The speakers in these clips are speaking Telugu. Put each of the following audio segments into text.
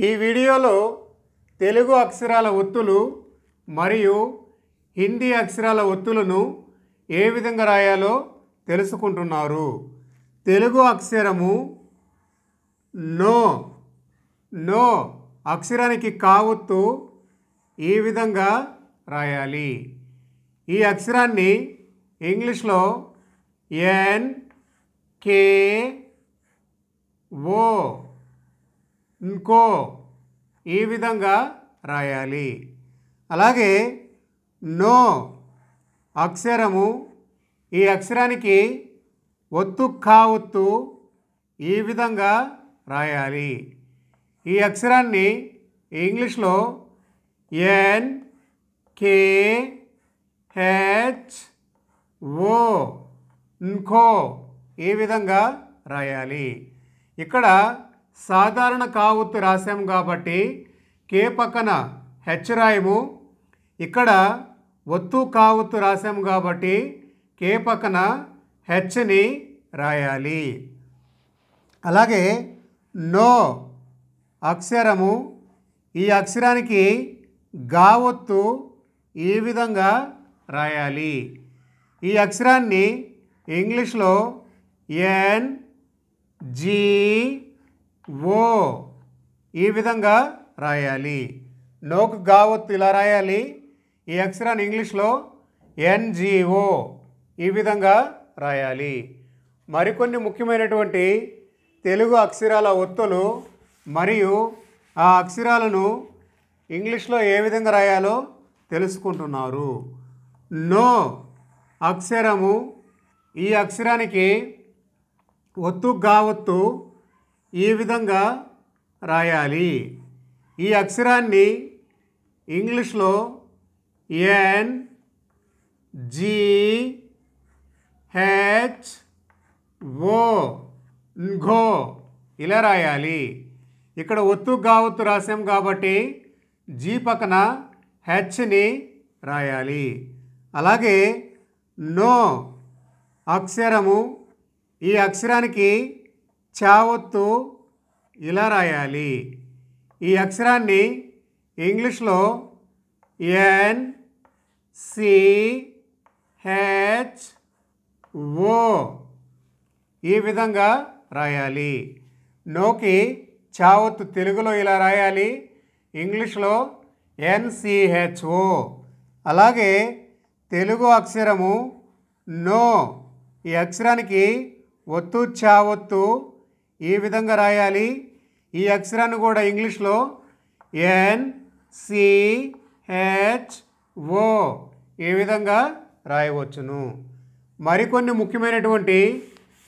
ఈ వీడియోలో తెలుగు అక్షరాల ఒత్తులు మరియు హిందీ అక్షరాల ఒత్తులను ఏ విధంగా రాయాలో తెలుసుకుంటున్నారు. తెలుగు అక్షరము నో. నో అక్షరానికి కావొత్తు ఈ విధంగా రాయాలి? ఈ అక్షరాన్ని ఇంగ్లీష్లో ఎన్ కే ఓ ఇంకో ఈ విధంగా రాయాలి. అలాగే నో అక్షరము ఈ అక్షరానికి ఒత్తు కావొత్తు ఈ విధంగా రాయాలి. ఈ అక్షరాన్ని ఇంగ్లీష్లో ఎన్ కే హెచ్ ఓ ఇంకో ఈ విధంగా రాయాలి. ఇక్కడ సాధారణ కావొత్తు రాశాము కాబట్టి కే పక్కన హెచ్ రాయము. ఇక్కడ ఒత్తు కావొత్తు రాశాము కాబట్టి కే పక్కన హెచ్ని రాయాలి. అలాగే నో అక్షరము. ఈ అక్షరానికి గావొత్తు ఈ విధంగా రాయాలి. ఈ అక్షరాన్ని ఇంగ్లీష్లో ఎన్ జీ ఓ ఈ విధంగా రాయాలి. నోకు గావత్ ఇలా రాయాలి. ఈ అక్షరాన్ని ఇంగ్లీష్లో ఎన్జిఓ ఈ విధంగా రాయాలి. మరికొన్ని ముఖ్యమైనటువంటి తెలుగు అక్షరాల ఒత్తులు మరియు ఆ అక్షరాలను ఇంగ్లీష్లో ఏ విధంగా రాయాలో తెలుసుకుంటున్నారు. నో అక్షరము ఈ అక్షరానికి ఒత్తు గావత్తు ఈ విధంగా రాయాలి? ఈ అక్షరాన్ని ఇంగ్లీష్లో ఎన్ జీ హెచ్ ఓ ఘో ఇలా రాయాలి. ఇక్కడ ఒత్తు గావత్తు రాసాం కాబట్టి జీ పక్కన హెచ్ని రాయాలి. అలాగే నో అక్షరము ఈ అక్షరానికి చావొత్తు ఇలా రాయాలి. ఈ అక్షరాన్ని ఇంగ్లీష్లో ఎన్ సి హెచ్ ఓ ఈ విధంగా రాయాలి. నోకి చావొత్తు తెలుగులో ఇలా రాయాలి. ఇంగ్లీష్లో ఎన్సిహెచ్ఓ అలాగే తెలుగు అక్షరము నో ఈ అక్షరానికి ఒత్తు చావొత్తు ఈ విధంగా రాయాలి? ఈ అక్షరాన్ని కూడా ఇంగ్లీష్లో ఎన్ సి హెచ్ ఓ ఈ విధంగా రాయవచ్చును. మరికొన్ని ముఖ్యమైనటువంటి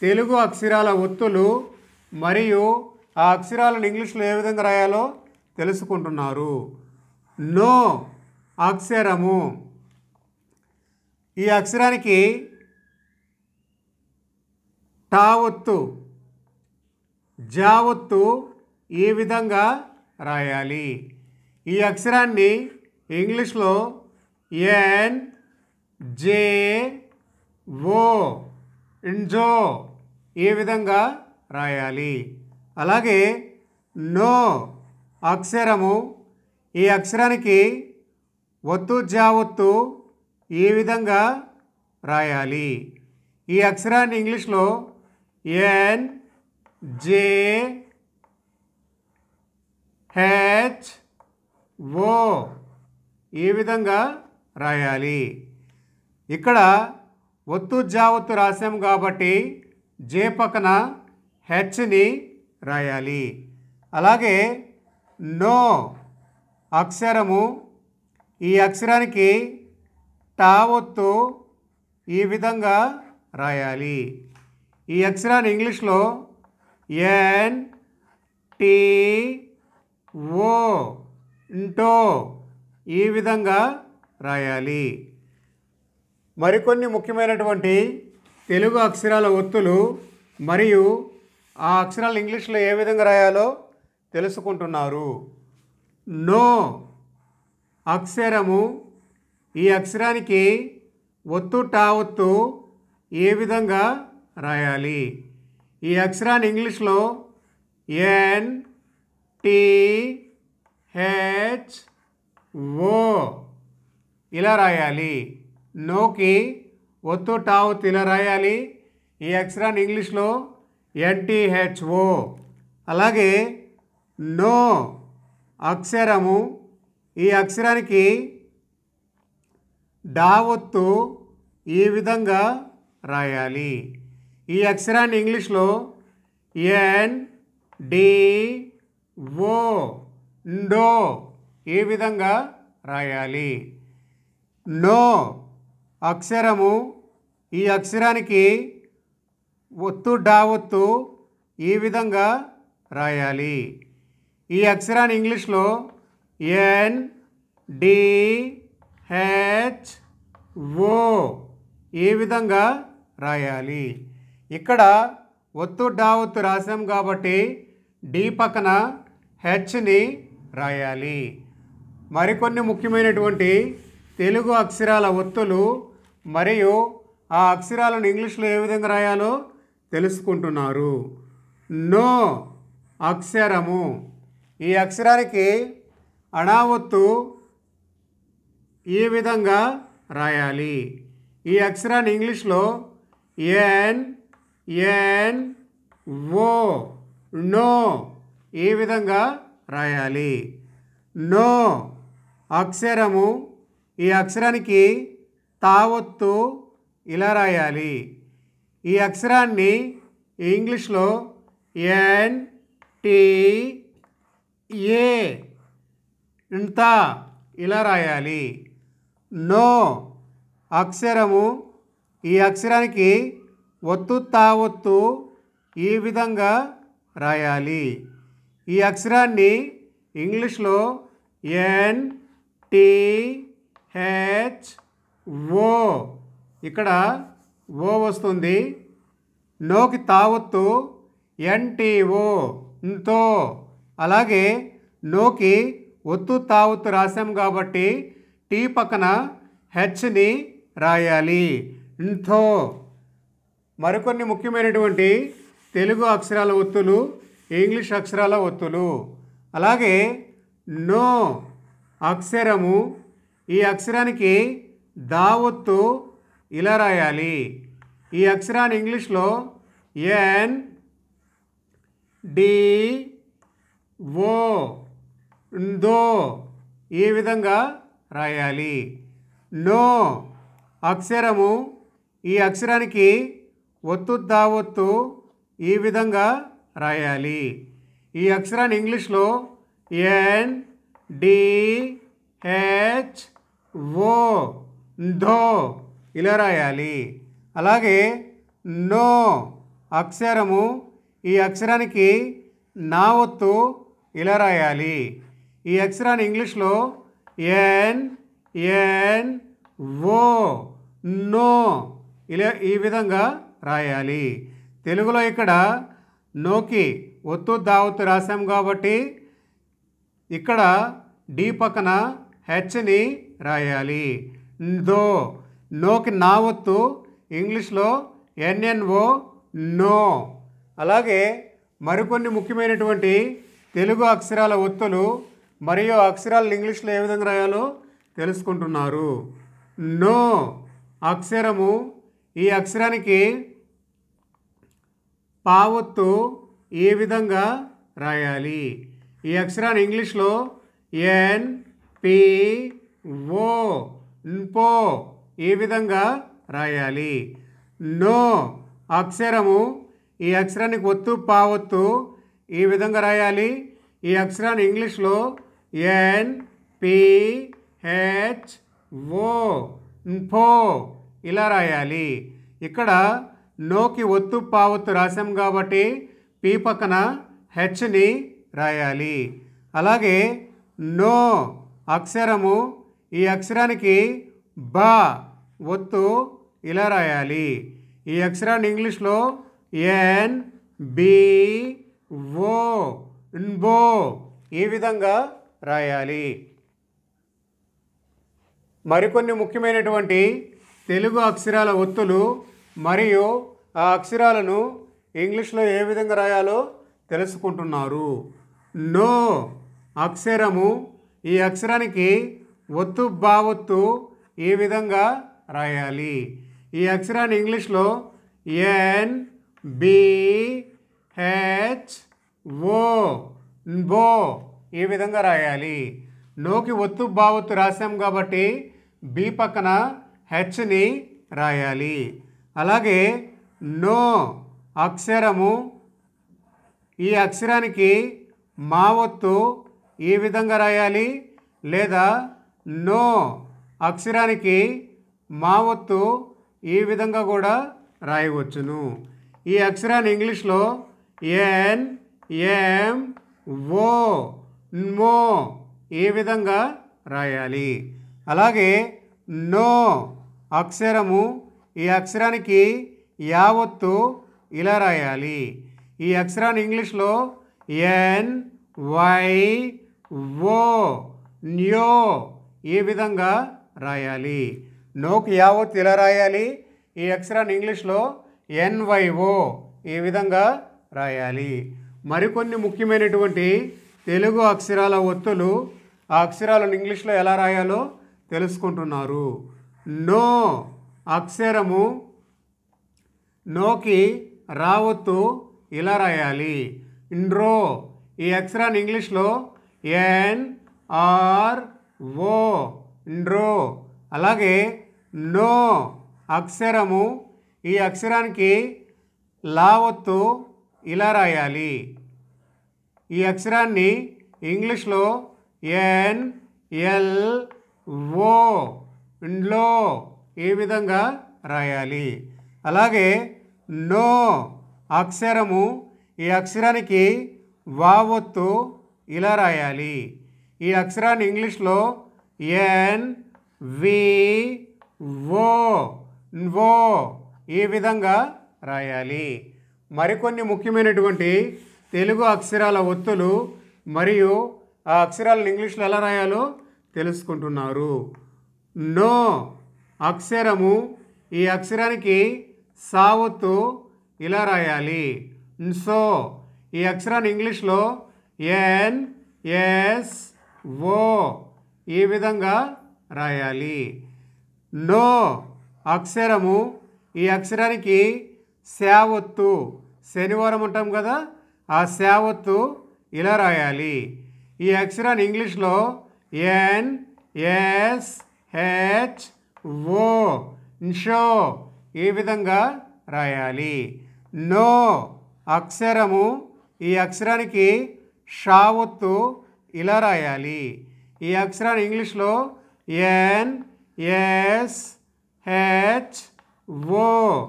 తెలుగు అక్షరాల ఒత్తులు మరియు ఆ అక్షరాలను ఇంగ్లీష్లో ఏ విధంగా రాయాలో తెలుసుకుంటున్నారు. నో అక్షరము. ఈ అక్షరానికి టా ఒత్తు. జావొత్తు ఈ విధంగా రాయాలి? ఈ అక్షరాన్ని ఇంగ్లీష్లో ఎన్ జే ఓ ఇంజో ఈ విధంగా రాయాలి? అలాగే నో అక్షరము ఈ అక్షరానికి ఒత్తు జావొత్తు ఈ విధంగా రాయాలి? ఈ అక్షరాన్ని ఇంగ్లీష్లో ఎన్ జే హెచ్ ఓ ఈ విధంగా రాయాలి? ఇక్కడ ఒత్తు జావొత్తు రాశాం కాబట్టి జే పక్కన హెచ్ని రాయాలి. అలాగే నో అక్షరము ఈ అక్షరానికి టావొత్తు ఈ విధంగా రాయాలి. ఈ అక్షరాన్ని ఇంగ్లీష్లో ఎన్ టీ ఓ ఇంటో ఈ విధంగా రాయాలి. మరికొన్ని ముఖ్యమైనటువంటి తెలుగు అక్షరాల ఒత్తులు మరియు ఆ అక్షరాలు ఇంగ్లీష్లో ఏ విధంగా రాయాలో తెలుసుకుంటున్నారు. నో అక్షరము ఈ అక్షరానికి ఒత్తు టావొత్తు ఏ విధంగా రాయాలి? ఈ అక్షరాన్ని ఇంగ్లీష్లో ఎన్ టీ హెచ్ ఓ ఇలా రాయాలి. నోకి ఒత్తు టావుత్ ఇలా రాయాలి. ఈ అక్షరాన్ని ఇంగ్లీష్లో ఎన్టీహెచ్ఓ అలాగే నో అక్షరము ఈ అక్షరానికి డావొత్తు ఈ విధంగా రాయాలి. ఈ అక్షరాన్ని ఇంగ్లీష్లో ఎన్ డి ఓ డో ఈ విధంగా రాయాలి? నో అక్షరము ఈ అక్షరానికి ఒత్తు డావత్తు ఈ విధంగా రాయాలి? ఈ అక్షరాన్ని ఇంగ్లీష్లో ఎన్ డి హెచ్ ఓ ఏ విధంగా రాయాలి? ఇక్కడ ఒత్తు డావత్తు రాసాం కాబట్టి డి పక్కన హెచ్ని రాయాలి. మరికొన్ని ముఖ్యమైనటువంటి తెలుగు అక్షరాల ఒత్తులు మరియు ఆ అక్షరాలను ఇంగ్లీష్లో ఏ విధంగా రాయాలో తెలుసుకుంటున్నారు. నో అక్షరము. ఈ అక్షరానికి అణావత్తు ఈ విధంగా రాయాలి? ఈ అక్షరాన్ని ఇంగ్లీష్లో ఎన్ ఎన్ ఓ నో ఈ విధంగా రాయాలి? నో అక్షరము ఈ అక్షరానికి తావత్తు ఇలా రాయాలి. ఈ అక్షరాన్ని ఇంగ్లీష్లో ఎన్ టీ ఏ ఇంత ఇలా రాయాలి. నో అక్షరము ఈ అక్షరానికి ఒత్తు తావత్తు ఈ విధంగా రాయాలి. ఈ అక్షరాన్ని ఇంగ్లీష్లో ఎన్ టి హెచ్ ఓ. ఇక్కడ ఓ వస్తుంది. నోకి తావొత్తు ఎన్టీఓ తో. అలాగే నోకి ఒత్తు తావత్తు రాసాం కాబట్టి టీ పక్కన హెచ్ని రాయాలి. థో మరికొన్ని ముఖ్యమైనటువంటి తెలుగు అక్షరాల ఒత్తులు ఇంగ్లీష్ అక్షరాల ఒత్తులు. అలాగే నో అక్షరము ఈ అక్షరానికి దా ఒత్తు ఇలా రాయాలి. ఈ అక్షరాన్ని ఇంగ్లీష్లో ఎన్ డి ఓ దో ఈ విధంగా రాయాలి. నో అక్షరము ఈ అక్షరానికి ఒత్తు దావత్తు ఈ విధంగా రాయాలి. ఈ అక్షరాన్ని ఇంగ్లీష్లో ఎన్ డి హెచ్ ఓ ధో ఇలా రాయాలి. అలాగే నో అక్షరము ఈ అక్షరానికి నా ఒత్తు ఇలా రాయాలి. ఈ అక్షరాన్ని ఇంగ్లీష్లో ఎన్ ఎన్ ఓ నో ఇలా ఈ విధంగా రాయాలి. తెలుగులో ఇక్కడ నోకి ఒత్తు దావత్తు రాసాం కాబట్టి ఇక్కడ డి పక్కన హెచ్ని రాయాలి. దో నోకి నా ఒత్తు ఇంగ్లీష్లో ఎన్ఎన్ఓ నో. అలాగే మరికొన్ని ముఖ్యమైనటువంటి తెలుగు అక్షరాల ఒత్తులు మరియు అక్షరాలను ఇంగ్లీష్లో ఏ విధంగా రాయాలో తెలుసుకుంటున్నారు. నో అక్షరము ఈ అక్షరానికి పావొత్తు ఏ విధంగా రాయాలి? ఈ అక్షరాన్ని ఇంగ్లీష్లో ఎన్ పి ఓ పో ఈ విధంగా రాయాలి? నో అక్షరము ఈ అక్షరానికి ఒత్తు పావొత్తు ఈ విధంగా రాయాలి? ఈ అక్షరాన్ని ఇంగ్లీష్లో ఎన్ పి హెచ్ ఓ ఫో ఇలా రాయాలి. ఇక్కడ నోకి ఒత్తు పావత్తు రాసాం కాబట్టి పీ పక్కన హెచ్ని రాయాలి. అలాగే నో అక్షరము ఈ అక్షరానికి బ ఒత్తు ఇలా రాయాలి. ఈ అక్షరాన్ని ఇంగ్లీష్లో ఎన్ బి ఓ బో ఈ విధంగా రాయాలి. మరికొన్ని ముఖ్యమైనటువంటి తెలుగు అక్షరాల ఒత్తులు మరియు ఆ అక్షరాలను ఇంగ్లీష్లో ఏ విధంగా రాయాలో తెలుసుకుంటున్నారు. నో అక్షరము ఈ అక్షరానికి ఒత్తు బావొత్తు ఈ విధంగా రాయాలి? ఈ అక్షరాన్ని ఇంగ్లీష్లో ఎన్ బి హెచ్ ఓ బో ఈ విధంగా రాయాలి? నోకి ఒత్తు బావత్తు రాసాం కాబట్టి బి పక్కన హెచ్ని రాయాలి. అలాగే నో అక్షరము ఈ అక్షరానికి మా ఒత్తు ఈ విధంగా రాయాలి? లేదా నో అక్షరానికి మా ఒత్తు ఈ విధంగా కూడా రాయవచ్చును. ఈ అక్షరాన్ని ఇంగ్లీష్లో ఎన్ ఎం ఓ మో ఈ విధంగా రాయాలి? అలాగే నో అక్షరము ఈ అక్షరానికి యావత్తు ఇలా రాయాలి. ఈ అక్షరాన్ని ఇంగ్లీష్లో ఎన్ వై ఓ న్యో ఈ విధంగా రాయాలి. నోకి యావత్ ఇలా రాయాలి. ఈ అక్షరాన్ని ఇంగ్లీష్లో ఎన్వైఓ ఈ విధంగా రాయాలి. మరికొన్ని ముఖ్యమైనటువంటి తెలుగు అక్షరాల ఒత్తులు ఆ అక్షరాలను ఇంగ్లీష్లో ఎలా రాయాలో తెలుసుకుంటున్నారు. నో అక్షరము నోకి రావత్తు ఇలా రాయాలి. ఇండ్రో. ఈ అక్షరాన్ని ఇంగ్లీష్లో ఎన్ ఆర్ ఓ. ఇండ్రో. అలాగే నో అక్షరము ఈ అక్షరానికి లావత్తు ఇలా రాయాలి. ఈ అక్షరాన్ని ఇంగ్లీష్లో ఎన్ ఎల్ ఓ. ఇండ్లో. ఈ విధంగా రాయాలి? అలాగే నో అక్షరము ఈ అక్షరానికి వావొత్తు ఇలా రాయాలి. ఈ అక్షరాన్ని ఇంగ్లీష్లో ఎన్ వి ఓ ఓ ఈ విధంగా రాయాలి? మరికొన్ని ముఖ్యమైనటువంటి తెలుగు అక్షరాల ఒత్తులు మరియు ఆ అక్షరాలను ఇంగ్లీష్లో ఎలా రాయాలో తెలుసుకుంటున్నారు. నో అక్షరము ఈ అక్షరానికి సావత్తు ఇలా రాయాలి. సో ఈ అక్షరాన్ని ఇంగ్లీష్లో ఎన్ ఎస్ ఓ ఈ విధంగా రాయాలి. నో. అక్షరము ఈ అక్షరానికి శావత్తు శనివారం అంటాం కదా ఆ శావత్తు ఇలా రాయాలి. ఈ అక్షరాన్ని ఇంగ్లీష్లో N S H O show ఈ విధంగా రాయాలి. నో అక్షరము ఈ అక్షరానికి షావొత్తు ఇలా రాయాలి. ఈ అక్షరాన్ని ఇంగ్లీష్లో N S H O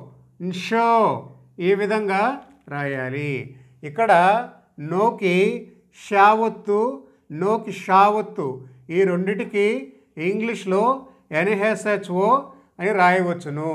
show ఈ విధంగా రాయాలి. ఇక్కడ నోకి షావొత్తు నోకి షావొత్తు ఈ రెండిటికి ఇంగ్లీష్లో ఎన్హెచ్హెచ్ఓ అని రాయవచ్చును.